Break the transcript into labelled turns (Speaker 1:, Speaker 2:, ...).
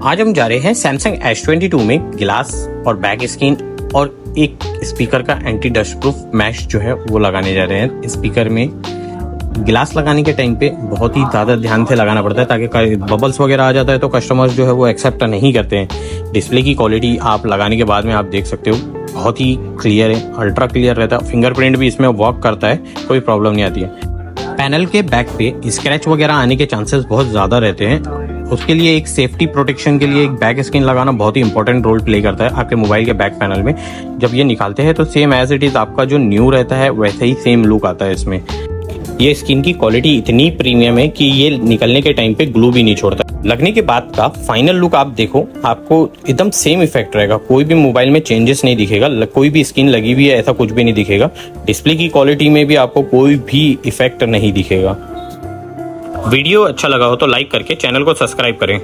Speaker 1: आज हम जा रहे हैं सैमसंग एस ट्वेंटी टू में गिलास और बैक स्क्रीन और एक स्पीकर का एंटी डस्ट प्रूफ मैश जो है वो लगाने जा रहे हैं। स्पीकर में गिलास लगाने के टाइम पे बहुत ही ज़्यादा ध्यान से लगाना पड़ता है ताकि बबल्स वगैरह आ जाता है तो कस्टमर्स जो है वो एक्सेप्ट नहीं करते हैं। डिस्प्ले की क्वालिटी आप लगाने के बाद में आप देख सकते हो, बहुत ही क्लियर है अल्ट्रा क्लियर रहता है। फिंगरप्रिंट भी इसमें वर्क करता है, कोई प्रॉब्लम नहीं आती है। पैनल के बैक पे स्क्रैच वगैरह आने के चांसेस बहुत ज़्यादा रहते हैं। उसके लिए एक सेफ्टी प्रोटेक्शन के लिए एक बैक स्क्रीन लगाना बहुत ही इंपॉर्टेंट रोल प्ले करता है आपके मोबाइल के बैक पैनल में। जब ये निकालते हैं तो सेम एज इट इज़ आपका जो न्यू रहता है, वैसे ही सेम लुक आता है इसमें। ये स्किन की क्वालिटी इतनी प्रीमियम है कि ये निकलने के टाइम पे ग्लू भी नहीं छोड़ता। लगने के बाद का फाइनल लुक आप देखो, आपको एकदम सेम इफ़ेक्ट रहेगा। कोई भी मोबाइल में चेंजेस नहीं दिखेगा कोई भी स्किन लगी हुई है, ऐसा कुछ भी नहीं दिखेगा। डिस्प्ले की क्वालिटी में भी आपको कोई भी इफ़ेक्ट नहीं दिखेगा। वीडियो अच्छा लगा हो तो लाइक करके चैनल को सब्सक्राइब करें।